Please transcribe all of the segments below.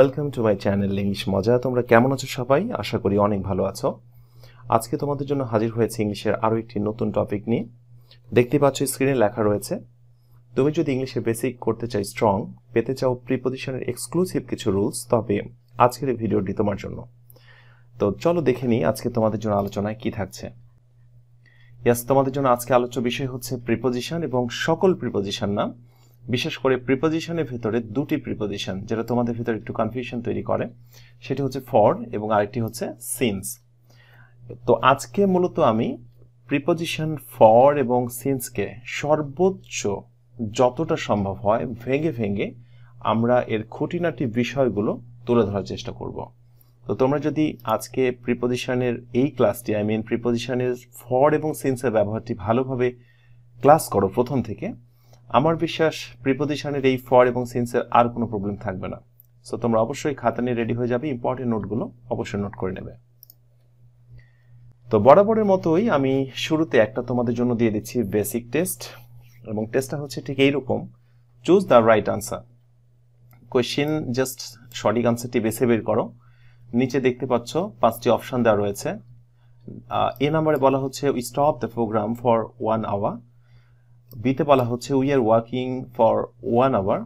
Welcome to my channel English মজা তোমরা কেমন আছো সবাই? আশা করি অনেক ভালো আছো। আজকে তোমাদের জন্য হাজির হয়েছে ইংলিশের আরও একটি নতুন টপিক নিয়ে। দেখতে পাচ্ছ স্ক্রিনে লেখা রয়েছে, তুমি যদি ইংলিশে বেসিক করতে চাই স্ট্রং পেতে চাও প্রিপোজিশনের এক্সক্লুসিভ কিছু রুলস তবে আজকের এই ভিডিওটি তোমার জন্য। তো চলো দেখে নিই আজকে তোমাদের জন্য আলোচনায় কি থাকছে। ইয়াস তোমাদের জন্য আজকে আলোচ্য বিষয় হচ্ছে প্রিপোজিশন এবং সকল প্রিপোজিশন না বিশেষ করে প্রিপোজিশনের ভিতরে দুটি প্রিপোজিশন যেটা তোমাদের ভিতরে একটু কনফিউশন তৈরি করে, সেটি হচ্ছে ফর এবং আরেকটি হচ্ছে সিন্স তো আজকে মূলত আমি প্রিপোজিশন ফর এবং সিন্সকে সর্বোচ্চ যতটা সম্ভব হয় ভেঙে ভেঙে আমরা এর খুঁটিনাটি বিষয়গুলো তুলে ধরার চেষ্টা করব। তো তোমরা যদি আজকে প্রিপোজিশনের এই ক্লাসটি আই মিন প্রিপোজিশনের ফর এবং সিন্সের ব্যবহারটি ভালোভাবে ক্লাস করো প্রথম থেকে আমার বিশ্বাস প্রিপোজিশনের এই ফর এবং সিন্সের আর কোনো প্রবলেম থাকবে না। সো তোমরা অবশ্যই খাতা নিয়ে রেডি হয়ে যাবে ইম্পর্টেন্ট নোটগুলো অবশ্যই নোট করে নেবে। তো বরাবরের মতোই আমি শুরুতে একটা তোমাদের জন্য দিয়ে দিচ্ছি বেসিক টেস্ট এবং টেস্টটা হচ্ছে ঠিক এইরকম। Choose the right answer question just সঠিক আনসারটি বেছে বের করো। নিচে দেখতে পাচ্ছ পাঁচটি অপশান দেওয়া রয়েছে। এ নাম্বারে বলা হচ্ছে stop the program for one hour বিতে বলা হচ্ছে we are working for one hour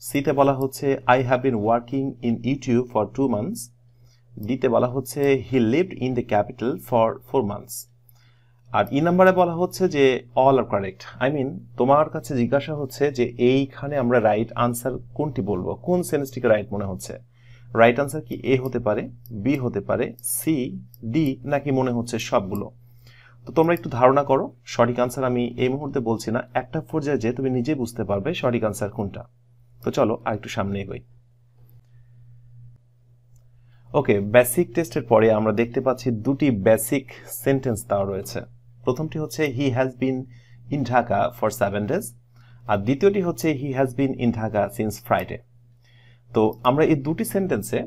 সিতে বলা হচ্ছে I have been working in YouTube for two months ডিতে বলা হচ্ছে he lived in the capital for four months R E নাম্বারে বলা হচ্ছে যে all are correct I mean তোমার কাছে জিজ্ঞাসা হচ্ছে যে, এইখানে আমরা রাইট আনসার কোনটি বলব? কোন সেন্সটিকে রাইট মনে হচ্ছে? রাইট আনসার কি? এ হতে পারে, বি হতে পারে, সি, ডি, নাকি মনে হচ্ছে সবগুলো? তো তোমরা একটু ধারণা করো, সঠিক আনসার আমি এই মুহূর্তে বলছি না। একটা পর্যায়ে যে তুমি নিজেই বুঝতে পারবে সঠিক আনসার কোনটা। তো চলো আর একটু সামনে এগোই। ওকে বেসিক টেস্টের পরে আমরা দেখতে পাচ্ছি দুটি বেসিক সেন্টেন্স দেওয়া রয়েছে। প্রথমটি হচ্ছে he has been in Dhaka for seven days আর দ্বিতীয়টি হচ্ছে he has been in Dhaka since Friday তো আমরা এই দুটি সেন্টেন্সে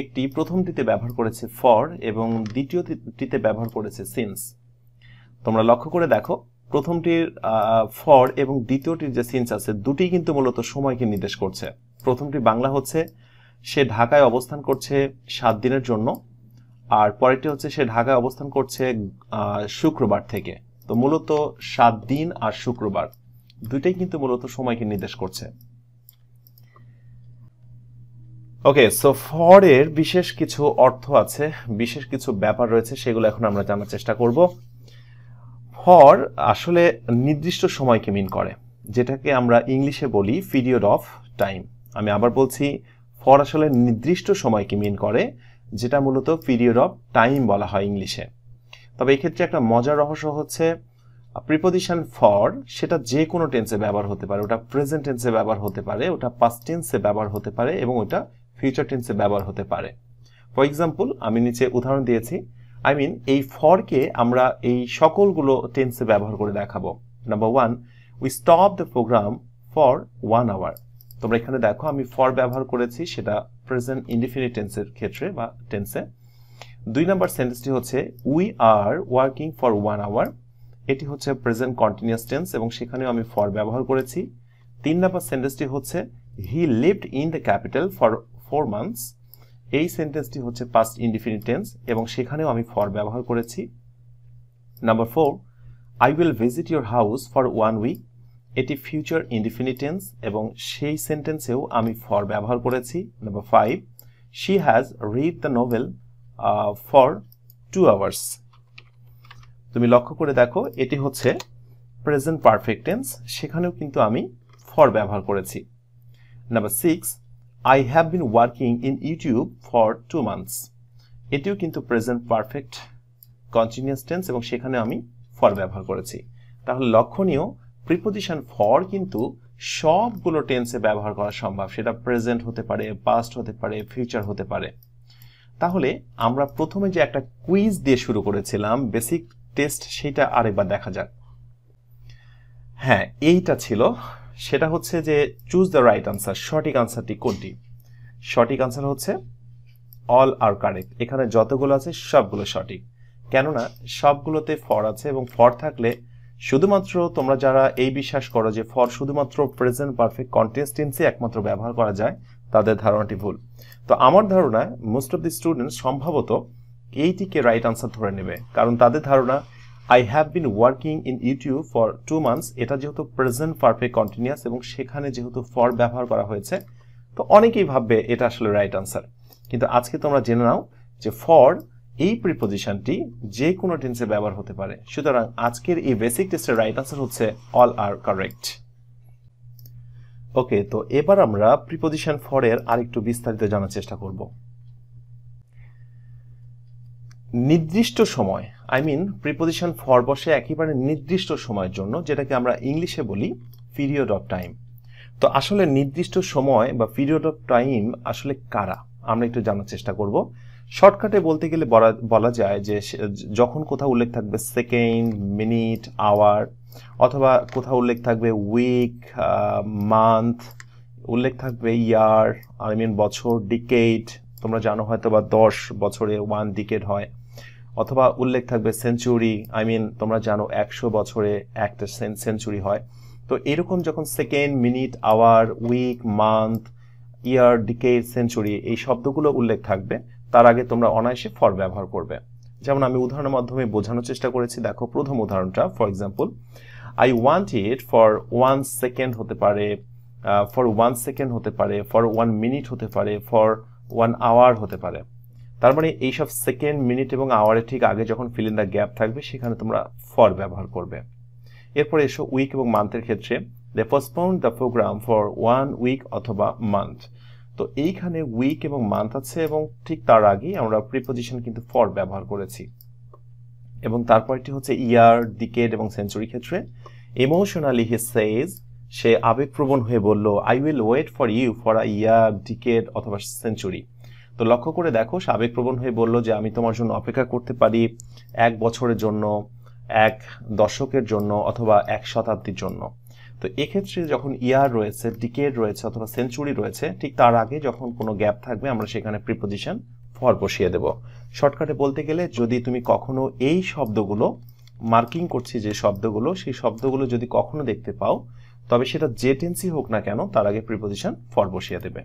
একটি প্রথমটিতে ব্যবহার করেছে ফর এবং দ্বিতীয়টিতে ব্যবহার করেছে সিন্স তোমরা লক্ষ্য করে দেখো, প্রথমটির ফর এবং দ্বিতীয়টির যে সিন্স আছে দুটি কিন্তু মূলত সময়কে নির্দেশ করছে। প্রথমটি বাংলা হচ্ছে, সে ঢাকায় অবস্থান করছে সাত দিনের জন্য, আর পরেরটি হচ্ছে সে ঢাকায় অবস্থান করছে শুক্রবার থেকে। তো মূলত সাত দিন আর শুক্রবার, দুইটাই কিন্তু মূলত সময়কে নির্দেশ করছে। ওকে, সো ফরের বিশেষ কিছু অর্থ আছে, বিশেষ কিছু ব্যাপার রয়েছে, সেগুলো এখন আমরা জানার চেষ্টা করব। ফর আসলে নির্দিষ্ট সময়কে মিন করে, যেটাকে আমরা ইংলিশে বলি পিরিয়ড অফ টাইম আমি আবার বলছি ফর আসলে নির্দিষ্ট সময়কে মিন করে, যেটা মূলত পিরিয়ড অফ টাইম বলা হয় ইংলিশে। তবে এক্ষেত্রে একটা মজার রহস্য হচ্ছে প্রিপোজিশন ফর সেটা যে কোনো টেন্সে ব্যবহার হতে পারে, ওটা প্রেজেন্ট টেন্সে ব্যবহার হতে পারে, ওটা পাস্ট টেন্সে ব্যবহার হতে পারে, এবং ওটা ফিউচার টেন্সে ব্যবহার হতে পারে। ফর এক্সাম্পল আমি নিচে উদাহরণ দিয়েছি আই মিন এই ফরকে আমরা এই সকলগুলো টেন্সে ব্যবহার করে দেখাবো। Number one we stop the program for one hour তোমরা এখানে দেখো, আমি ফর ব্যবহার করেছি, সেটা প্রেজেন্ট ইনডিফিনিট টেন্সের ক্ষেত্রে বা টেন্সে দুই নাম্বার সেন্টেন্সটি হচ্ছে we are working for one hour এটি হচ্ছে প্রেজেন্ট কন্টিনিউয়াস টেন্স এবং সেখানেও আমি ফর ব্যবহার করেছি। তিন নাম্বার সেন্টেন্সটি হচ্ছে he lived in the capital for four months এই সেন্টেন্সটি হচ্ছে পাস্ট ইনডিফিনিট টেন্স এবং সেখানেও আমি ফর ব্যবহার করেছি। Number four I will visit your house for one week এটি ফিউচার ইনডিফিনিট টেন্স এবং সেই সেন্টেন্সেও আমি ফর ব্যবহার করেছি। Number five she has read the novel for two hours তুমি লক্ষ্য করে দেখো, এটি হচ্ছে প্রেজেন্ট পারফেক্ট টেন্স সেখানেও কিন্তু আমি ফর ব্যবহার করেছি। Number six I have been working in YouTube for two months এটিও কিন্তু প্রেজেন্ট পারফেক্ট কন্টিনিউয়াস টেন্স এবং সেখানে আমি ফর ব্যবহার করেছি। তাহলে লক্ষণীয় প্রিপোজিশন ফর কিন্তু সবগুলো টেন্সে ব্যবহার করা সম্ভব। সেটা প্রেজেন্ট হতে পারে পাস্ট হতে পারে ফিউচার হতে পারে। তাহলে আমরা প্রথমে যে একটা কুইজ দিয়ে শুরু করেছিলাম বেসিক টেস্ট সেটা আরেকবার দেখা যাক। হ্যাঁ এইটা ছিল সেটা হচ্ছে যে চুজ দ্য রাইট আনসার সঠিক আনসারটি কোনটি? সঠিক আনসার হচ্ছে অল আর কারেক্ট এখানে যতগুলো আছে সবগুলো সঠিক। কেননা সবগুলোতে ফর আছে এবং ফর থাকলে শুধুমাত্র তোমরা যারা এই বিশ্বাস করো যে ফর শুধুমাত্র প্রেজেন্ট পারফেক্ট কন্টেস্টেন্সি একমাত্র ব্যবহার করা যায়, তাদের ধারণাটি ভুল। তো আমার ধারণা মোস্ট অফ দি স্টুডেন্টস সম্ভবত এইটিকে রাইট আনসার ধরে নেবে। কারণ তাদের ধারণা I have been working in YouTube for two months এটা যেহেতু প্রেজেন্ট পারফেক্ট কন্টিনিউয়াস এবং সেখানে যেহেতু ফর ব্যবহার করা হয়েছে, তো অনেকেই ভাববে এটা আসলে রাইট আনসার কিন্তু আজকে তোমরা জেনে নাও যে ফর এই প্রিপোজিশনটি যে কোনো টেন্সে ব্যবহার হতে পারে। সুতরাং আজকের এই বেসিক টেস্টের রাইট আনসার হচ্ছে অল আর কারেক্ট ওকে তো এবার আমরা প্রিপোজিশন ফর এর আরেকটু বিস্তারিত জানার চেষ্টা করব। নির্দিষ্ট সময় আই মিন প্রিপোজিশন ফর বসে একেবারে নির্দিষ্ট সময়ের জন্য, যেটাকে আমরা ইংলিশে বলি পিরিয়ড অফ টাইম তো আসলে নির্দিষ্ট সময় বা পিরিয়ড অফ টাইম আসলে কারা? আমরা একটু জানার চেষ্টা করব। শর্টকাটে বলতে গেলে বলা যায় যে যখন কোথাও উল্লেখ থাকবে সেকেন্ড মিনিট আওয়ার অথবা কোথাও উল্লেখ থাকবে উইক মান্থ উল্লেখ থাকবে ইয়ার আই মিন বছর ডিকেট তোমরা জানো হয়তো বা দশ বছরে ওয়ান ডিকেট হয়। অথবা উল্লেখ থাকবে সেঞ্চুরি আই মিন তোমরা জানো একশো বছরে একটা সেঞ্চুরি হয়। তো এরকম যখন second, minute, hour, week, month, year decade century এই শব্দগুলো উল্লেখ থাকবে, তার আগে তোমরা অনায়াসে ফর ব্যবহার করবে। যেমন আমি উদাহরণের মাধ্যমে বোঝানোর চেষ্টা করেছি। দেখো, প্রথম উদাহরণটা for example I want it for one second হতে পারে ফর ওয়ান সেকেন্ড হতে পারে ফর ওয়ান মিনিট হতে পারে ফর ওয়ান আওয়ার হতে পারে। তার মানে এইসব সেকেন্ড মিনিট এবং আওয়ারের ঠিক আগে যখন ফিল ইন দ্য গ্যাপ থাকবে, সেখানে তোমরা ফর ব্যবহার করবে। এরপরে এসো উইক এবং মান্থের ক্ষেত্রে they postpone the program for one week অথবা মান্থ তো এইখানে উইক এবং মান্থ আছে এবং ঠিক তার আগেই আমরা প্রিপোজিশন কিন্তু ফর ব্যবহার করেছি। এবং তারপরটি হচ্ছে ইয়ার ডিকেড এবং সেঞ্চুরি ক্ষেত্রে। ইমোশনালি হি সেজ সে আবেগপ্রবণ হয়ে বলল I will wait for you for a year decade অথবা সেঞ্চুরি তো লক্ষ্য করে দেখো আবেগপ্রবণ হয়ে বলল যে, আমি তোমার জন্য অপেক্ষা করতে পারি এক বছরের জন্য, এক দশকের জন্য অথবা এক শতাব্দীর জন্য। তো এক্ষেত্রে যখন ইয়ার রয়েছে, ডিকেড রয়েছে অথবা সেঞ্চুরি রয়েছে, ঠিক তার আগে যখন কোনো গ্যাপ থাকবে, আমরা সেখানে প্রিপোজিশন ফর বসিয়ে দেব। শর্টকাটে বলতে গেলে, যদি তুমি কখনো এই শব্দগুলো, মার্কিং করছি যে শব্দগুলো, সেই শব্দগুলো যদি কখনো দেখতে পাও, তবে সেটা যে টেন্সি হোক না কেন, তার আগে প্রিপোজিশন ফর বসিয়ে দেবে।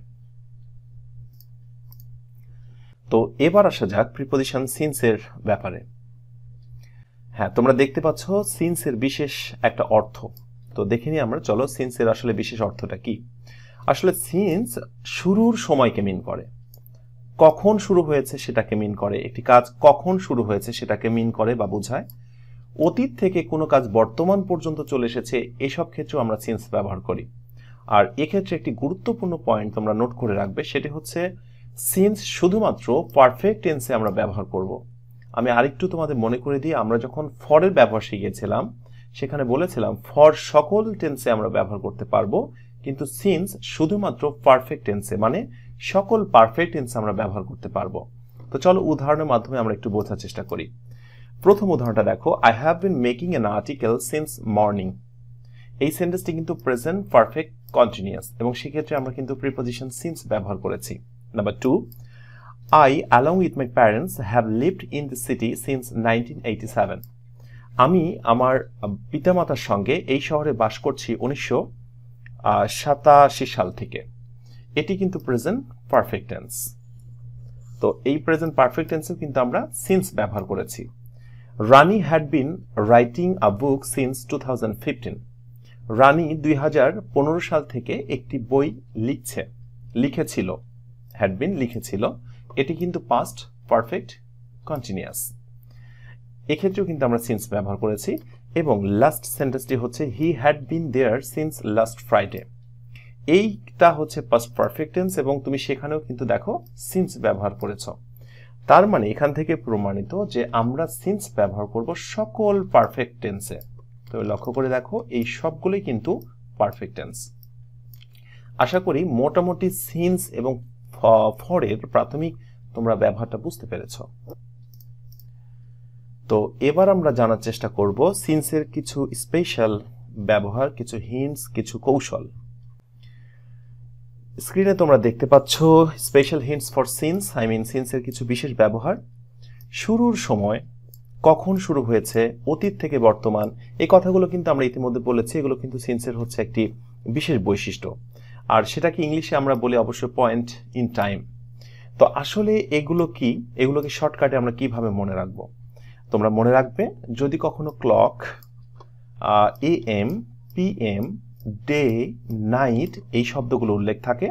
তো এবার আসা যাক প্রিপোজিশন সিন্সের ব্যাপারে। হ্যাঁ তোমরা দেখতে পাচ্ছ সিন্সের বিশেষ একটা অর্থ। তো দেখে নিই আমরা, চলো সিন্সের আসলে বিশেষ অর্থটা কি? আসলে সিন্স শুরুর সময়কে মিন করে। কখন শুরু হয়েছে সেটাকে মিন করে। একটি কাজ কখন শুরু হয়েছে সেটাকে মিন করে বা বোঝায়। অতীত থেকে কোনো কাজ বর্তমান পর্যন্ত চলে এসেছে, এসব ক্ষেত্রেও আমরা সিন্স ব্যবহার করি। আর এক্ষেত্রে একটি গুরুত্বপূর্ণ পয়েন্ট তোমরা নোট করে রাখবে, সেটি হচ্ছে সিন্স শুধুমাত্র পারফেক্ট টেন্সে আমরা ব্যবহার করব, আমি আরেকটু তোমাদের মনে করে দিই, আমরা যখন ফরের ব্যবহার শিখেছিলাম, সেখানে বলেছিলাম ফর সকল টেন্সে আমরা ব্যবহার করতে পারব, কিন্তু সিন্স শুধুমাত্র পারফেক্ট টেন্সে মানে সকল পারফেক্ট টেন্স আমরা ব্যবহার করতে পারব। তো চলো উদাহরণের মাধ্যমে আমরা একটু বোঝার চেষ্টা করি। প্রথম উদাহরণটা দেখো I have been making an article since morning এই সেন্টেন্সটি কিন্তু প্রেজেন্ট পারফেক্ট কন্টিনিউয়াস এবং সেক্ষেত্রে আমরা কিন্তু প্রিপোজিশন সিন্স ব্যবহার করেছি। I along with my parents have lived in the city since nineteen eighty seven আমি আমার পিতামাতার সঙ্গে এই শহরে বাস করছি উনিশশো সাতাশি সাল থেকে। এটি কিন্তু প্রেজেন্ট পারফেক্ট টেন্স তো এই প্রেজেন্ট পারফেক্ট টেন্সেও কিন্তু আমরা সিন্স ব্যবহার করেছি। Rani had been writing a book since two Rani দুই হাজার পনেরো সাল থেকে একটি বই লিখছে, লিখেছিল। হ্যাড বিন লিখেছিল, এটি কিন্তু পাস্ট পারফেক্ট কন্টিনিউয়াস এক্ষেত্রেও কিন্তু আমরা সিন্স ব্যবহার করেছি এবং লাস্ট সেন্টেন্সটি হচ্ছে he had been there since last Friday এইটা হচ্ছে পাস্ট পারফেক্ট টেন্স এবং তুমি সেখানেও কিন্তু দেখো সিন্স ব্যবহার করেছ। তার মানে এখান থেকে প্রমাণিত যে আমরা সিন্স ব্যবহার করব সকল পারফেক্ট টেন্সে তো লক্ষ্য করে দেখো, এই সবগুলোই কিন্তু পারফেক্ট টেন্স আশা করি মোটামুটি সিন্স এবং ফরের প্রাথমিক তোমরা ব্যবহারটা বুঝতে পেরেছ। তো এবার আমরা জানার চেষ্টা করব সিন্সের কিছু স্পেশাল ব্যবহার, কিছু হিন্টস কিছু কৌশল। স্ক্রিনে তোমরা দেখতে পাচ্ছ special hints for since I mean সিন্সের কিছু বিশেষ ব্যবহার। শুরুর সময় কখন শুরু হয়েছে, অতীত থেকে বর্তমান, এই কথাগুলো কিন্তু আমরা ইতিমধ্যে বলেছি, এগুলো কিন্তু সিন্সের হচ্ছে একটি বিশেষ বৈশিষ্ট্য। আর সেটাকে ইংলিশে আমরা বলি অবশ্যই পয়েন্ট ইন টাইম তো আসলে এগুলো কি? এগুলোকে শর্টকাটে আমরা কীভাবে মনে রাখব? তোমরা মনে রাখবে, যদি কখনো clock A M P M day night এই শব্দগুলো উল্লেখ থাকে,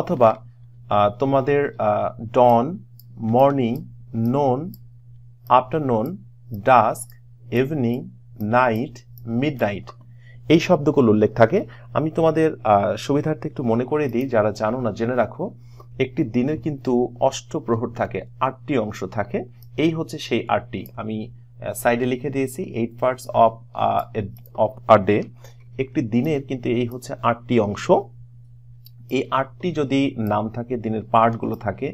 অথবা তোমাদের dawn morning noon afternoon dusk evening night midnight এই শব্দগুলো উল্লেখ থাকে। আমি তোমাদের সুবিধার্থে একটু মনে করে দিই, যারা জানো না, জেনে রাখো, একটি দিনের কিন্তু অষ্টপ্রহর থাকে, আটটি অংশ থাকে। এই হচ্ছে সেই আটটি। আমি সাইডে লিখে দিয়েছি eight parts of of a day একটি দিনের কিন্তু এই হচ্ছে আটটি অংশ। এই আটটি যদি নাম থাকে, দিনের পার্টগুলো থাকে,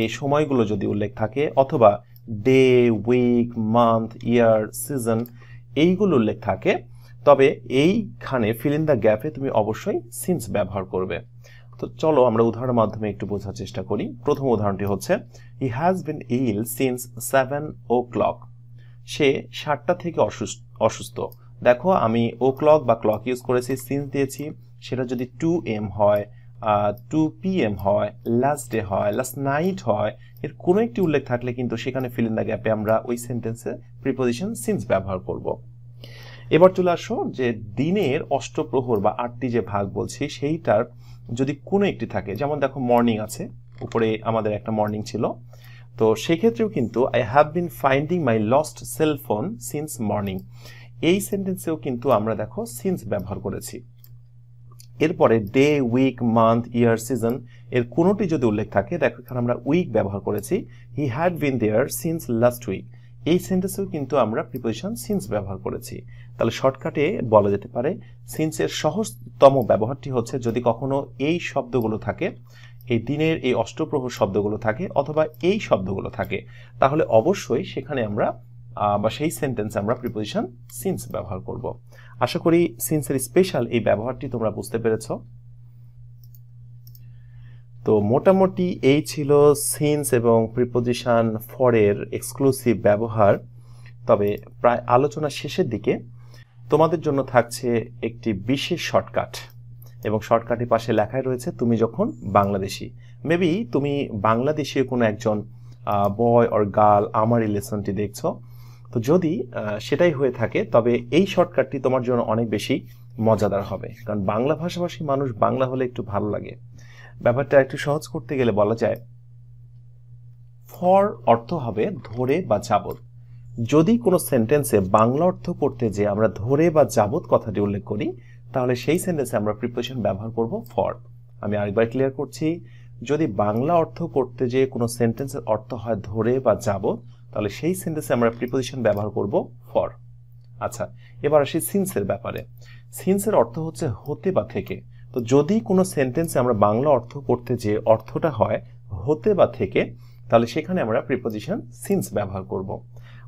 এই সময়গুলো যদি উল্লেখ থাকে, অথবা day week month year season এইগুলো উল্লেখ থাকে তবে এইখানে ফিল ইন দ্য গ্যাপে তুমি অবশ্যই সিন্স ব্যবহার করবে। তো চলো আমরা উদাহরণের মাধ্যমে একটু বোঝার চেষ্টা করি। প্রথম উদাহরণটি হচ্ছে he has been ill since seven o'clock সে সাতটা থেকে অসুস্থ অসুস্থ। দেখো, আমি ও ক্লক বা ক্লক ইউজ করেছি সিন্স দিয়েছি। সেটা যদি টু এম হয় টু পি এম হয় লাস্ট ডে হয় লাস্ট নাইট হয়, এর কোনো একটি উল্লেখ থাকলে কিন্তু সেখানে ফিল ইন দ্য গ্যাপে আমরা ওই সেন্টেন্সে প্রিপোজিশন সিন্স ব্যবহার করব। এবার চলে আসো যে দিনের অষ্টপ্রহর বা আটটি যে ভাগ বলছি, সেইটার যদি কোনো একটি থাকে, যেমন দেখো মর্নিং আছে, উপরে আমাদের একটা মর্নিং ছিল, তো সেক্ষেত্রেও কিন্তু I have been finding my lost cell phone since morning এই সেন্টেন্সেও কিন্তু আমরা দেখো সিন্স ব্যবহার করেছি। এরপরে day week month year season এর কোনোটি যদি উল্লেখ থাকে, দেখো এখানে আমরা উইক ব্যবহার করেছি। He had been there since last week এই সেন্টেন্সেও কিন্তু আমরা প্রিপোজিশন সিন্স ব্যবহার করেছি। তাহলে শর্টকাটে বলা যেতে পারে সিন্সের সহজতম ব্যবহারটি হচ্ছে যদি কখনো এই শব্দগুলো থাকে, এই দিনের এই অষ্টপ্রহর শব্দগুলো থাকে অথবা এই শব্দগুলো থাকে, তাহলে অবশ্যই সেখানে আমরা বা সেই সেন্টেন্সে আমরা প্রিপোজিশন সিন্স ব্যবহার করব। আশা করি সিন্সের স্পেশাল এই ব্যবহারটি তোমরা বুঝতে পেরেছ। তো মোটামুটি এই ছিল সিন্স এবং প্রিপোজিশন ফরের এক্সক্লুসিভ ব্যবহার। তবে প্রায় আলোচনা শেষের দিকে তোমাদের জন্য থাকছে একটি বিশেষ শর্টকাট এবং শর্টকাটের পাশে লেখায় রয়েছে, তুমি যখন বাংলাদেশি। মেবি তুমি বাংলাদেশীয় কোনো একজন বয় অর গার্ল আমার এই লেসনটি দেখছ। তো যদি সেটাই হয়ে থাকে, তবে এই শর্টকাটটি তোমার জন্য অনেক বেশি মজাদার হবে। কারণ বাংলা ভাষাভাষী মানুষ বাংলা হলে একটু ভালো লাগে। ব্যাপারটা একটু সহজ করতে গেলে বলা যায়, ফর অর্থ হবে ধরে বা যাবত যদি কোনো সেন্টেন্সে বাংলা অর্থ করতে যে আমরা ধরে বা যাবত কথাটি উল্লেখ করি, তাহলে সেই সেন্টেন্সে আমরা প্রিপারেশন ব্যবহার করব ফর আমি আরেকবার ক্লিয়ার করছি, যদি বাংলা অর্থ করতে যে কোনো সেন্টেন্সের অর্থ হয় ধরে বা যাবত তাহলে সেই সেন্টেন্সে আমরা প্রিপোজিশন ব্যবহার করব ফর আচ্ছা এবার আসি সিন্সের ব্যাপারে। সিন্সের অর্থ হচ্ছে হতে বা থেকে। তো যদি কোনো সেন্টেন্সে আমরা বাংলা অর্থ করতে যে অর্থটা হয়, হতে বা থেকে, তাহলে সেখানে আমরা প্রিপোজিশন সিন্স ব্যবহার করব।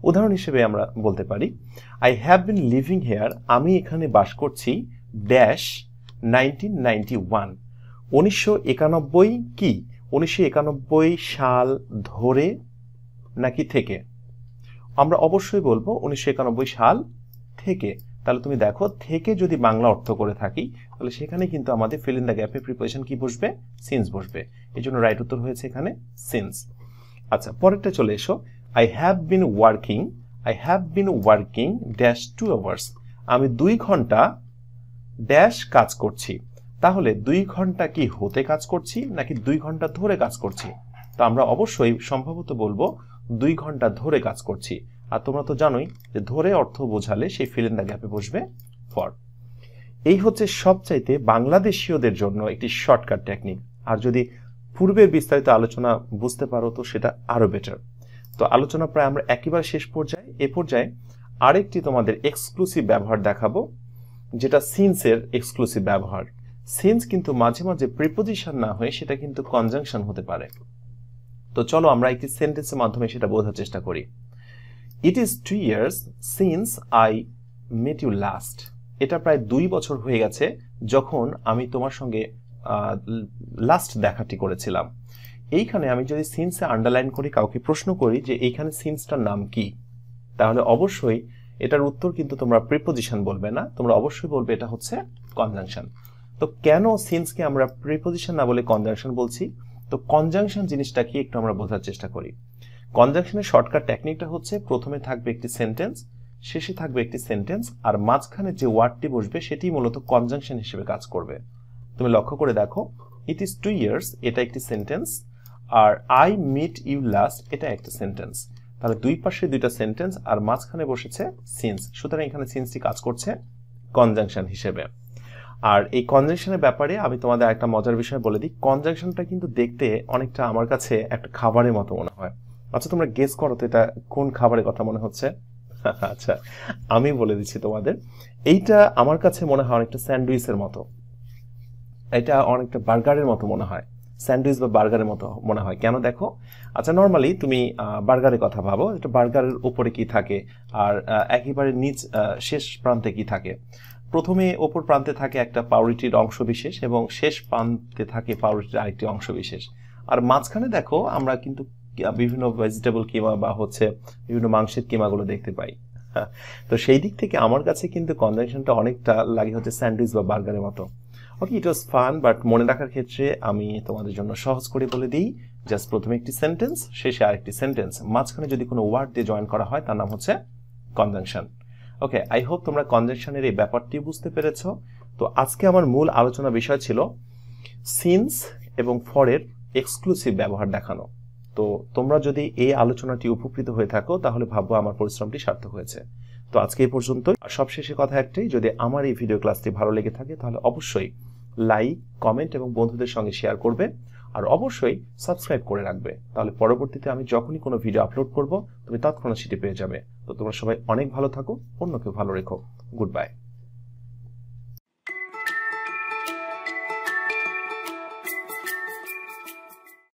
উদাহরণ হিসেবে আমরা বলতে পারি I have been living here আমি এখানে বাস করছি ড্যাশ নাইনটিন নাইনটি ওয়ান উনিশশো একানব্বই কি? উনিশশো একানব্বই সাল ধরে নাকি থেকে? আমরা অবশ্যই বলব উনিশশো একানব্বই সাল থেকে। তাহলে তুমি দেখো, থেকে যদি বাংলা অর্থ করে থাকি তাহলে সেখানে কিন্তু আমাদের ফিল ইন দ্য গ্যাপে প্রিপোজিশন কি বসবে? সিন্স বসবে। এই জন্য রাইট উত্তর হয়েছে এখানে সিন্স আচ্ছা পরেরটা চলে এসো। I have been working I have been working dash two hours আমি দুই ঘণ্টা ড্যাশ কাজ করছি। তাহলে দুই ঘণ্টা কি হতে কাজ করছি, নাকি দুই ঘণ্টা ধরে কাজ করছি? তো আমরা অবশ্যই সম্ভবত বলব দুই ঘণ্টা ধরে কাজ করছি। আর তোমরা তো জানোই যে ধরে অর্থ বোঝালে সেই ফিল ইন দ্য গ্যাপে বসবে ফর এই হচ্ছে সবচাইতে বাংলাদেশীয়দের জন্য একটি শর্টকাট টেকনিক আর যদি পূর্বের বিস্তারিত আলোচনা বুঝতে পারো, তো সেটা আরও বেটার তো আলোচনা প্রায় আমরা একেবারে শেষ পর্যায়ে, এ পর্যায়ে আরেকটি তোমাদের এক্সক্লুসিভ ব্যবহার দেখাবো, যেটা সিন্সের এক্সক্লুসিভ ব্যবহার। সিন্স কিন্তু মাঝে মাঝে প্রিপোজিশন না হয়ে সেটা কিন্তু কনজাংশন হতে পারে। তো চলো আমরা একটি সেন্টেন্সের মাধ্যমে সেটা বোঝার চেষ্টা করি। It is two years since I met you last এটা প্রায় দুই বছর হয়ে গেছে যখন আমি তোমার সঙ্গে লাস্ট দেখাটি করেছিলাম। এইখানে আমি যদি সিন্সে আন্ডারলাইন করি, কাউকে প্রশ্ন করি যে এইখানে সিন্সটার নাম কি, তাহলে অবশ্যই এটার উত্তর কিন্তু তোমরা প্রিপোজিশন বলবে না, তোমরা অবশ্যই বলবে এটা হচ্ছে কনজাংশন তো কেন সিন্সকে আমরা প্রিপোজিশন না বলে কনজাংশন বলছি? তো কনজাংশন জিনিসটা কি একটু আমরা বোঝার চেষ্টা করি। কনজাংশনের শর্টকাট টেকনিকটা হচ্ছে প্রথমে থাকবে একটি সেন্টেন্স শেষে থাকবে একটি সেন্টেন্স আর মাঝখানে যে ওয়ার্ডটি বসবে সেটি মূলত কনজাংশন হিসেবে কাজ করবে। তুমি লক্ষ্য করে দেখো ইট ইজ টু ইয়ার্স এটা একটি সেন্টেন্স আর আই মিট ইউ লাস্ট এটা একটা সেন্টেন্স তাহলে দুই পাশে দুইটা সেন্টেন্স আর মাঝখানে বসেছে সিন্স সুতরাং এখানে সিন্সটি কাজ করছে কনজাংশন হিসেবে। আর এই কনজাংশনের ব্যাপারে আমি তোমাদের একটা মজার বিষয় বলে দিই। কনজাংশনটা কিন্তু দেখতে অনেকটা আমার কাছে একটা খাবারের মতো মনে হয়। আচ্ছা তোমরা গেস করো তো এটা কোন খাবারের কথা মনে হচ্ছে। আচ্ছা আমি বলে দিচ্ছি তোমাদের। এইটা আমার কাছে মনে হয় অনেকটা স্যান্ডউইচের মতো। এটা অনেকটা বার্গারের মতো মনে হয়। স্যান্ডউইচ বা বার্গারের মতো মনে হয়। কেন দেখো? আচ্ছা নর্মালি তুমি বার্গারের কথা ভাবো, এটা বার্গারের উপরে কি থাকে? আর একেবারে নিচ শেষ প্রান্তে কি থাকে? প্রথমে ওপর প্রান্তে থাকে একটা পাউরুটির অংশ বিশেষ এবং শেষ প্রান্তে থাকে পাউরুটির আরেকটি অংশ বিশেষ। আর মাঝখানে দেখো, আমরা কিন্তু বিভিন্ন ভেজিটেবল কিমা বা হচ্ছে বিভিন্ন মাংসের কিমাগুলো দেখতে পাই। তো সেই দিক থেকে আমার কাছে কিন্তু কনজাংশনটা অনেকটা লাগে হচ্ছে স্যান্ডউইচ বা বার্গারের মতো। ওকে ইট ওয়াজ ফান বাট মনে রাখার ক্ষেত্রে আমি তোমাদের জন্য সহজ করে বলে দিই জাস্ট প্রথমে একটি সেন্টেন্স শেষে আরেকটি সেন্টেন্স মাঝখানে যদি কোনো ওয়ার্ড দিয়ে জয়েন করা হয়, তার নাম হচ্ছে কনজাংশন ওকে আই হোপ তোমরা কনজাংশনের এই ব্যাপারটি বুঝতে পেরেছ। তো আজকে আমার মূল আলোচনা বিষয় ছিল সিন্স এবং ফরের এক্সক্লুসিভ ব্যবহার দেখানো। তো তোমরা যদি এই আলোচনাটি উপকৃত হয়ে থাকো, তাহলে ভাববো আমার পরিশ্রমটি সার্থক হয়েছে। তো আজকে এই পর্যন্ত সবশেষে কথা একটাই, যদি আমার এই ভিডিও ক্লাসটি ভালো লেগে থাকে, তাহলে অবশ্যই লাইক, কমেন্ট এবং বন্ধুদের সঙ্গে শেয়ার করবে। আর অবশ্যই সাবস্ক্রাইব করে রাখবে। তাহলে পরবর্তীতে আমি যখনই কোনো ভিডিও আপলোড করব, তুমি তৎক্ষণাৎ সেটি পেয়ে যাবে। তো তোমরা সবাই অনেক ভালো থাকো, অন্যকে ভালো রেখো। Good bye.